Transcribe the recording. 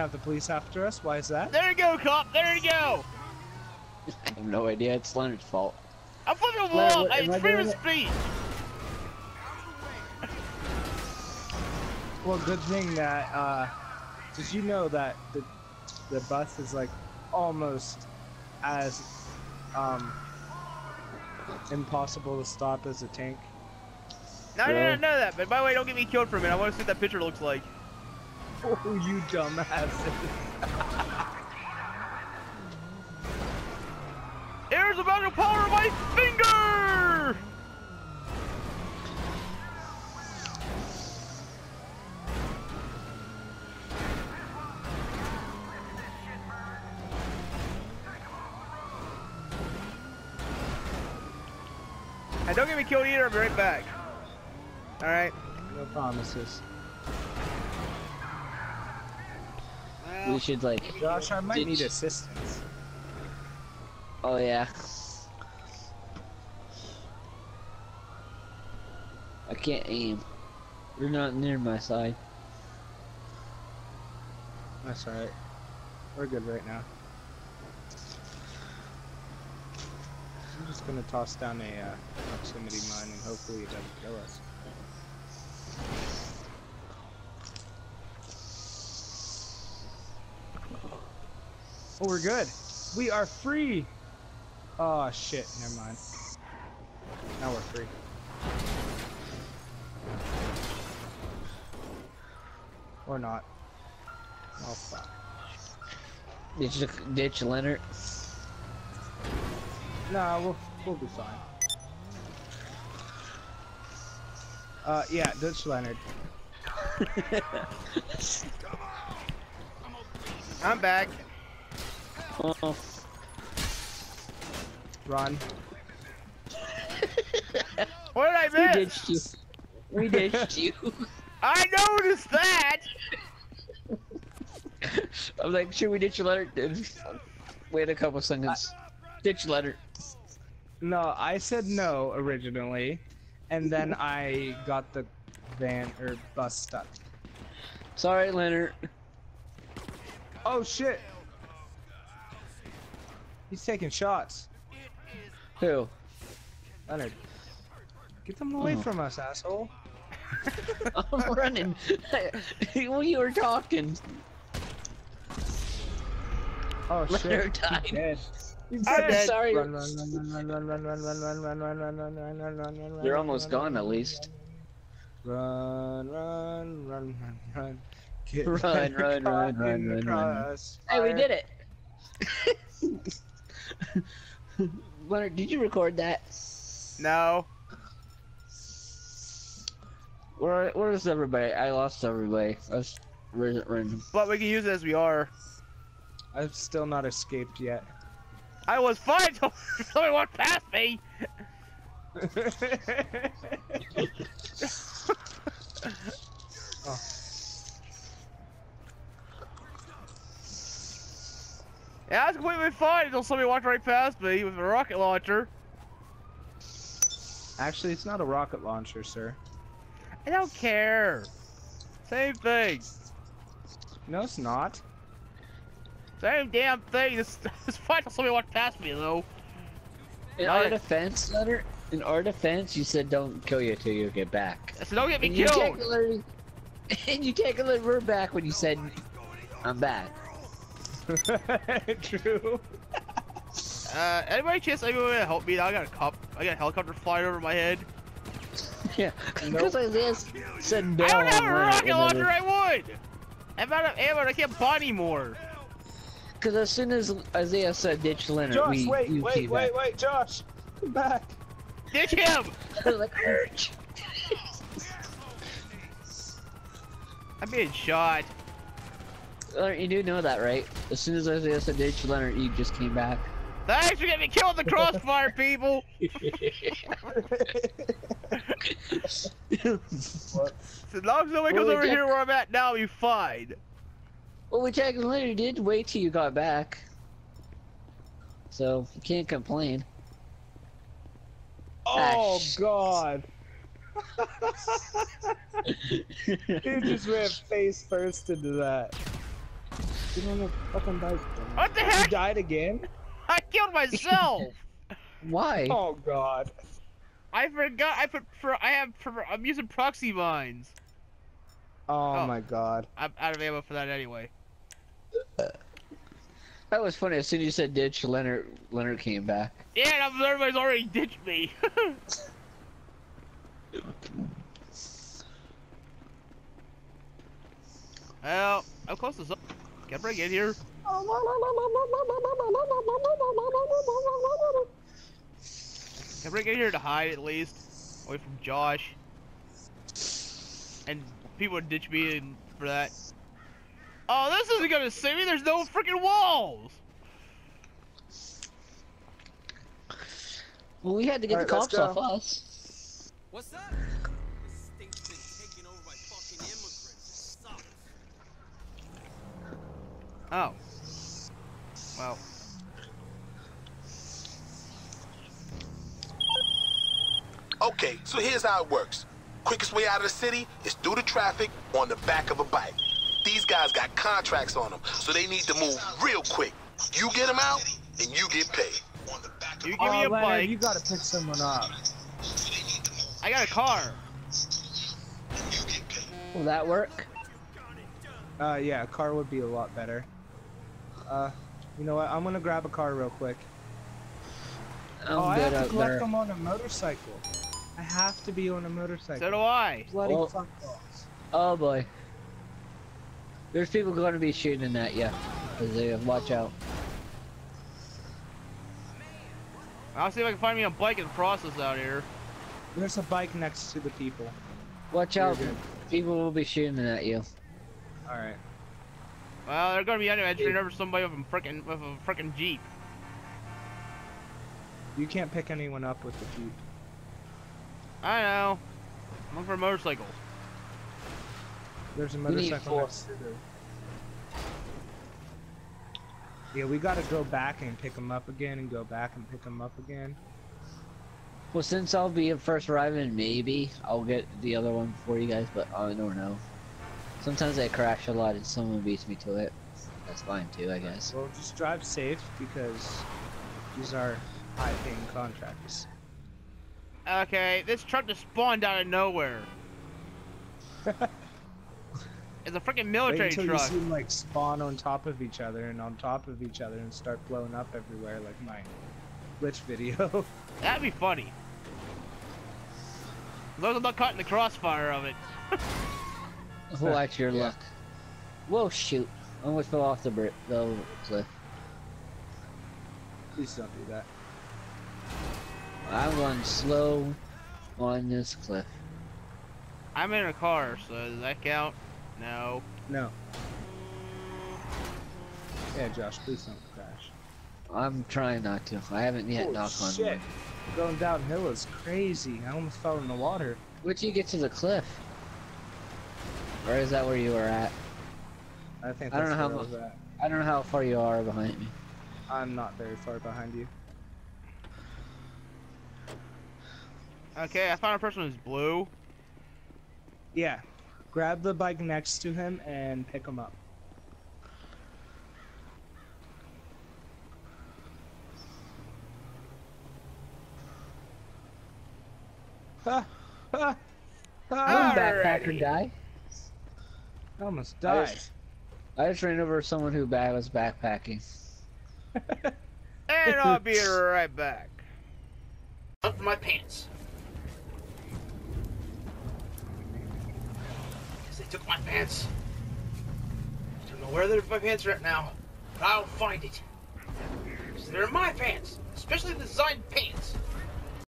have the police after us. Why is that? There you go, cop. There you go. I have no idea. It's Leonard's fault. I'm flipping a wall. what- am It's I freedom of speech. Well, good thing that. uh Did you know that the the bus is like almost as um impossible to stop as a tank? No, I didn't know that. But by the way, don't get me killed for a minute. I want to see what that picture looks like. Oh, you dumbass! Here's the magic power my finger. And don't get me killed either. I'll be right back. All right. no promises. We should like. Josh, I might Did need assistance. Oh yeah. I can't aim. You're not near my side. That's alright. We're good right now. I'm just gonna toss down a uh, proximity mine and hopefully it doesn't kill us. Oh, we're good. We are free. Oh shit, never mind. Now we're free. Or not. Oh fuck. Ditch, ditch Leonard. No, we'll we'll be fine. Uh, yeah, ditch Leonard. I'm back. Run. What did I miss? we ditched you. We ditched you. I noticed that. I'm like, should we ditch Leonard? Wait a couple seconds. Ditch Leonard. No, I said no originally, and then I got the van or bus stuck. Sorry, Leonard. Oh shit! He's taking shots. Who? Leonard. Get them away Oh. from us, asshole. I'm running. you were talking. Oh shit. Leonard died. He's I'm dead. dead. Sorry. Run, run, run, run, run, run, run, run, run, run, run, run, run, run, run, run, run, run, run, They're almost gone, at least. Run, run, run, run, run. Get Run, run, run, run, run, run. Hey, we did it. Leonard, did you record that? No. Where where's everybody? I lost everybody. I was random? But we can use it as we are. I've still not escaped yet. I was fine till somebody walked past me. oh. Yeah, I was completely fine until somebody walked right past me with a rocket launcher. Actually, it's not a rocket launcher, sir. I don't care. Same thing. No, it's not. Same damn thing. It's, it's fine until somebody walked past me, though. In Not our yet. defense, Leonard. In our defense, you said don't kill you till you get back. So don't get me And you killed. technically, and you technically were back when you said, "I'm back." True. Uh, anybody chance anyone to help me? I got a cop. I got a helicopter flying over my head. Yeah, because Isaiah said no. I don't have a rocket launcher. I would. I'm out of ammo. and I can't buy anymore. Because as soon as Isaiah said ditch Leonard, Josh, we wait, we wait, wait, wait, Josh, come back. Ditch him. I was like, "Urge." I'm being shot. Leonard, you do know that, right? As soon as Isaiah said ditch Leonard, you just came back. Thanks for getting me killed in the crossfire, people. What? As long as nobody Well, comes we over here where I'm at now, I'll be fine. well, we technically did wait till you got back. So, you can't complain. Oh ah, sh- God! you just ran face first into that. Get on the fucking bike. What the You heck? died again? I killed myself. Why? Oh god. I forgot. I put. For, I have. For, I'm using proxy mines. Oh, Oh. my god. I'm out of ammo for that anyway. That was funny. As soon as you said ditch, Leonard Leonard came back. Yeah, and everybody's already ditched me. well, how close is up? Can I break in here? Can I break in here to hide at least? Away from Josh. And people would ditch me in for that. Oh, this isn't gonna save me. There's no freaking walls. Well, we had to get Alright, the cops off us. What's up? Oh. Well. Okay, so here's how it works. Quickest way out of the city is through the traffic on the back of a bike. These guys got contracts on them, so they need to move real quick. You get them out, and you get paid. You give Oh, me a Leonard, bike. you gotta pick someone up. I got a car. Will that work? Uh, yeah, a car would be a lot better. Uh, you know what? I'm gonna grab a car real quick. I'm oh, I have to collect there. them on a motorcycle. I have to be on a motorcycle. So do I. Bloody Well- fuckballs. Oh boy. There's people going to be shooting at you. Isaiah, watch out. I'll see if I can find me a bike in the process out here. There's a bike next to the people. Watch out. People will be shooting at you. All right. Well, they're gonna be entering over somebody with a frickin' with a frickin' jeep. You can't pick anyone up with the jeep. I know. I'm looking for a motorcycle. There's a We need motorcycle next to the. Yeah, we gotta go back and pick them up again, and go back and pick them up again. Well, since I'll be first arriving, maybe I'll get the other one for you guys, but I don't know. Sometimes I crash a lot and someone beats me to it. That's fine too, I guess. Well, just drive safe because these are high-paying contracts. Okay, this truck just spawned out of nowhere. it's a freaking Wait military until truck. you see them like spawn on top of each other and on top of each other and start blowing up everywhere, like my glitch video. That'd be funny. As long as I'm not caught in the crossfire of it. Watch your Yeah. luck. Whoa, shoot. I almost fell off the, bri- the cliff. Please don't do that. I'm going slow on this cliff. I'm in a car, so does that count? No. No. Yeah, Josh, please don't crash. I'm trying not to. I haven't yet Holy knocked on shit. one. Going downhill is crazy. I almost fell in the water. Where'd you get to the cliff? Or is that where you were at? I think I don't that's know how where I was at. I don't know how far you are behind me. I'm not very far behind you. Okay, I found a person who's blue. Yeah. Grab the bike next to him and pick him up. Ha! Ha! One Ha! backpacker die. I almost I died. just, I just ran over someone who bag was backpacking. And I'll be right back. Up for my pants. Guess they took my pants. I don't know where they're my pants are right now, but I'll find it. 'Cause they're my pants, especially the designed pants.